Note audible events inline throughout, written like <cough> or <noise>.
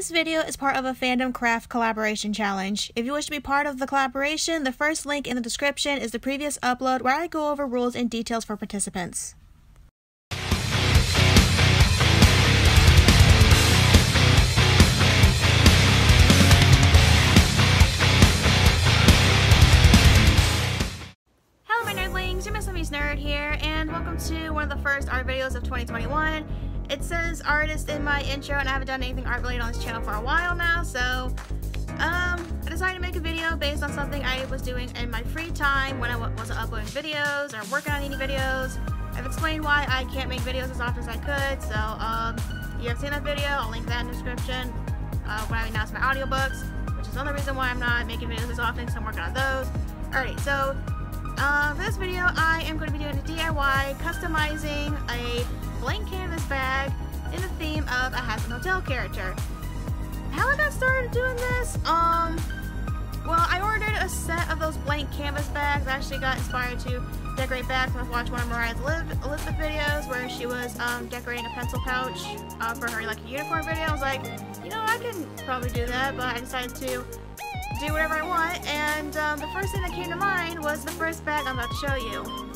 This video is part of a Fandom Craft collaboration challenge. If you wish to be part of the collaboration, the first link in the description is the previous upload where I go over rules and details for participants. Nerd here, and welcome to one of the first art videos of 2021. It says artist in my intro, and I haven't done anything art related on this channel for a while now, so um, I decided to make a video based on something I was doing in my free time when I wasn't uploading videos or working on any videos. I've explained why I can't make videos as often as I could, so um, you have seen that video, I'll link that in the description uh, when I announce my audiobooks, which is another reason why I'm not making videos as often because I'm working on those. Alright, so uh, for this video, I am going to be doing a DIY, customizing a blank canvas bag in the theme of a Hazbin Hotel character. How I got started doing this? Um, well, I ordered a set of those blank canvas bags. I actually got inspired to decorate bags when I watching one of Moriah's Elizabeth videos where she was um, decorating a pencil pouch uh, for her like a unicorn video. I was like, you know, I can probably do that, but I decided to do whatever I want, and um, the first thing that came to mind was the first bag I'm about to show you.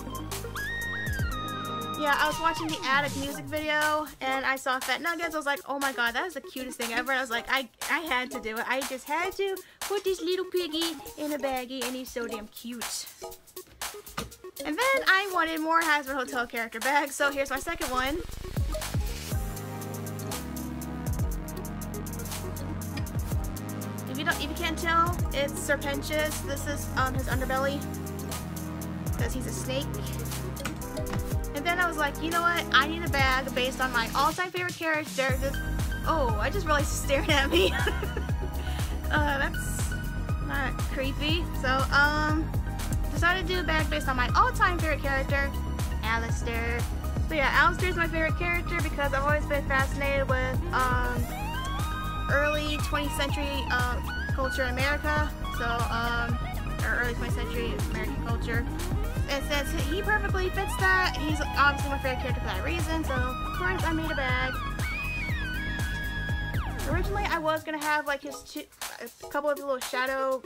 Yeah, I was watching the Addict music video, and I saw Fat Nuggets. I was like, oh my god, that is the cutest thing ever. I was like, I, I had to do it. I just had to put this little piggy in a baggie, and he's so damn cute. And then I wanted more Hazbin Hotel character bags, so here's my second one. If you don't, if you can't tell, it's Sir Pentious. This is um, his underbelly, because he's a snake. Then I was like, you know what? I need a bag based on my all-time favorite character. This, oh, I just realized staring at me. <laughs> uh, that's not creepy. So, um, decided to do a bag based on my all-time favorite character, Alastor. So yeah, Alastor is my favorite character because I've always been fascinated with, um, early 20th century uh, culture in America. So, um, early 20th century American culture. And since he perfectly fits that, he's obviously my favorite character for that reason. So, of course, I made a bag. Originally, I was gonna have like his two, a couple of little shadow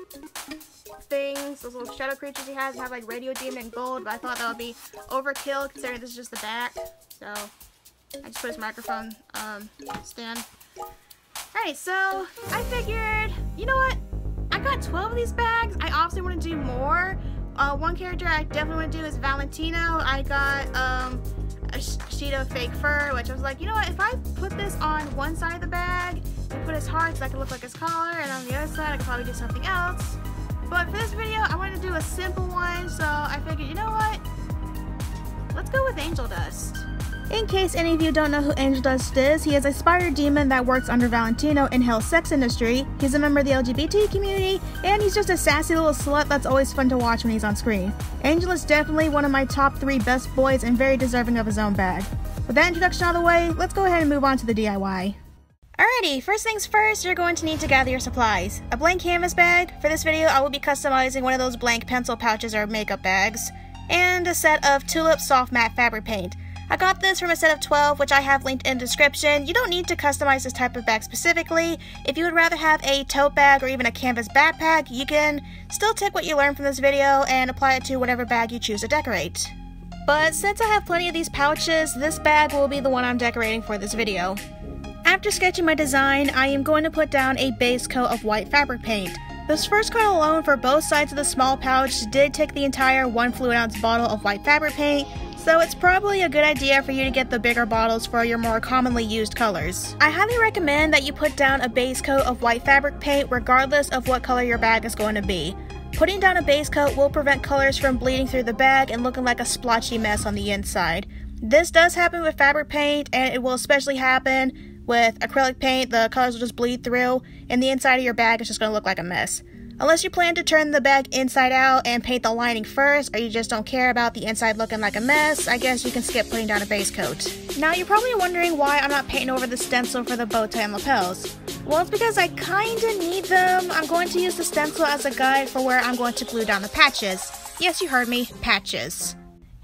things, those little shadow creatures he has, and have like Radio Demon and Gold, but I thought that would be overkill considering this is just the back. So, I just put his microphone um, stand Alright, so I figured, you know what? I got 12 of these bags. I obviously want to do more. Uh, one character I definitely want to do is Valentino. I got um, a sheet of fake fur, which I was like, you know what? If I put this on one side of the bag and put his heart, so that could look like his collar, and on the other side, I could probably do something else. But for this video, I wanted to do a simple one, so I figured, you know what? Let's go with Angel Dust. In case any of you don't know who Angel Dust is, he is a spider demon that works under Valentino in Hell's sex industry. He's a member of the LGBT community, and he's just a sassy little slut that's always fun to watch when he's on screen. Angel is definitely one of my top three best boys and very deserving of his own bag. With that introduction out of the way, let's go ahead and move on to the DIY. Alrighty, first things first, you're going to need to gather your supplies. A blank canvas bag. For this video, I will be customizing one of those blank pencil pouches or makeup bags. And a set of Tulip Soft Matte Fabric Paint. I got this from a set of 12, which I have linked in the description. You don't need to customize this type of bag specifically. If you would rather have a tote bag or even a canvas backpack, you can still take what you learned from this video and apply it to whatever bag you choose to decorate. But since I have plenty of these pouches, this bag will be the one I'm decorating for this video. After sketching my design, I am going to put down a base coat of white fabric paint. This first coat alone for both sides of the small pouch did take the entire 1 fluid ounce bottle of white fabric paint, so it's probably a good idea for you to get the bigger bottles for your more commonly used colors. I highly recommend that you put down a base coat of white fabric paint regardless of what color your bag is going to be. Putting down a base coat will prevent colors from bleeding through the bag and looking like a splotchy mess on the inside. This does happen with fabric paint and it will especially happen with acrylic paint, the colors will just bleed through and the inside of your bag is just going to look like a mess. Unless you plan to turn the bag inside out and paint the lining first, or you just don't care about the inside looking like a mess, I guess you can skip putting down a base coat. Now you're probably wondering why I'm not painting over the stencil for the bow tie and lapels. Well, it's because I kinda need them. I'm going to use the stencil as a guide for where I'm going to glue down the patches. Yes, you heard me, patches.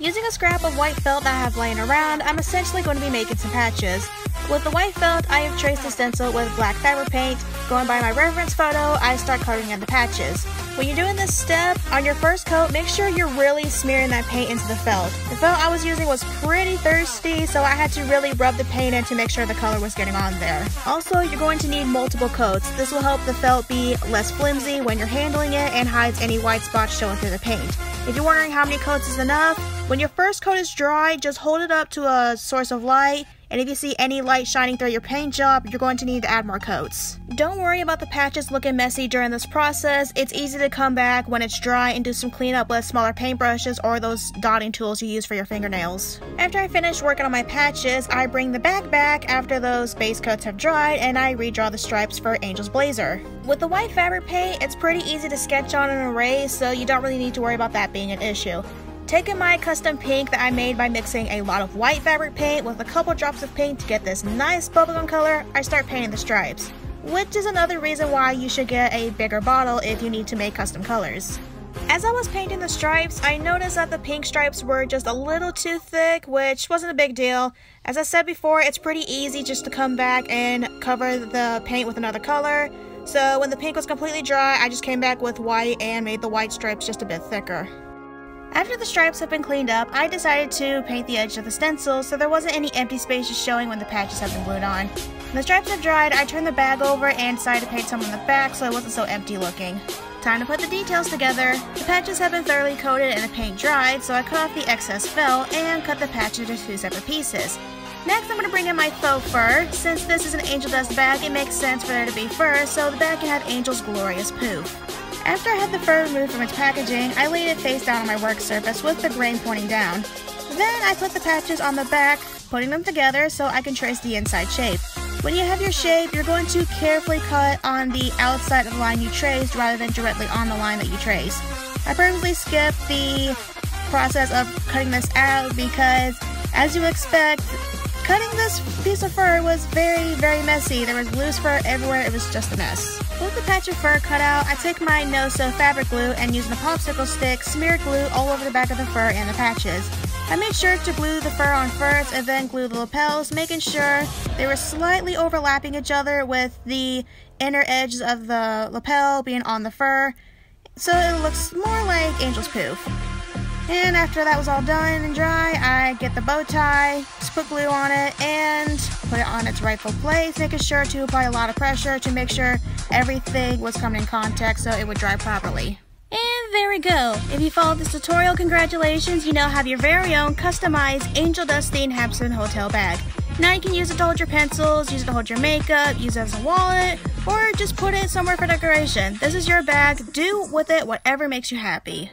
Using a scrap of white felt that I have laying around, I'm essentially going to be making some patches. With the white felt, I have traced the stencil with black fiber paint. Going by my reference photo, I start coloring in the patches. When you're doing this step, on your first coat, make sure you're really smearing that paint into the felt. The felt I was using was pretty thirsty, so I had to really rub the paint in to make sure the color was getting on there. Also, you're going to need multiple coats. This will help the felt be less flimsy when you're handling it and hides any white spots showing through the paint. If you're wondering how many coats is enough, when your first coat is dry, just hold it up to a source of light and if you see any light shining through your paint job, you're going to need to add more coats. Don't worry about the patches looking messy during this process. It's easy to come back when it's dry and do some cleanup with smaller paintbrushes or those dotting tools you use for your fingernails. After I finish working on my patches, I bring the bag back after those base coats have dried and I redraw the stripes for Angel's Blazer. With the white fabric paint, it's pretty easy to sketch on and erase, so you don't really need to worry about that being an issue. Taking my custom pink that I made by mixing a lot of white fabric paint with a couple drops of pink to get this nice bubblegum color, I start painting the stripes. Which is another reason why you should get a bigger bottle if you need to make custom colors. As I was painting the stripes, I noticed that the pink stripes were just a little too thick, which wasn't a big deal. As I said before, it's pretty easy just to come back and cover the paint with another color. So when the pink was completely dry, I just came back with white and made the white stripes just a bit thicker. After the stripes have been cleaned up, I decided to paint the edge of the stencil so there wasn't any empty spaces showing when the patches have been glued on. When the stripes have dried, I turned the bag over and decided to paint some on the back so it wasn't so empty looking. Time to put the details together. The patches have been thoroughly coated and the paint dried, so I cut off the excess fill and cut the patch into two separate pieces. Next, I'm going to bring in my faux fur. Since this is an angel dust bag, it makes sense for there to be fur, so the bag can have Angel's glorious poof. After I had the fur removed from its packaging, I laid it face down on my work surface with the grain pointing down. Then I put the patches on the back, putting them together so I can trace the inside shape. When you have your shape, you're going to carefully cut on the outside of the line you traced rather than directly on the line that you traced. I purposely skipped the process of cutting this out because, as you expect, cutting this piece of fur was very, very messy. There was loose fur everywhere, it was just a mess. With the patch of fur cut out, I took my no-sew fabric glue and using a popsicle stick, smeared glue all over the back of the fur and the patches. I made sure to glue the fur on first and then glue the lapels, making sure they were slightly overlapping each other with the inner edges of the lapel being on the fur, so it looks more like Angel's poof. And after that was all done and dry, I get the bow tie, just put glue on it, and put it on its rightful place, making sure to apply a lot of pressure to make sure everything was coming in contact so it would dry properly. And there we go. If you followed this tutorial, congratulations, you now have your very own customized Angel Dust themed Hazbin Hotel bag. Now you can use it to hold your pencils, use it to hold your makeup, use it as a wallet, or just put it somewhere for decoration. This is your bag. Do with it whatever makes you happy.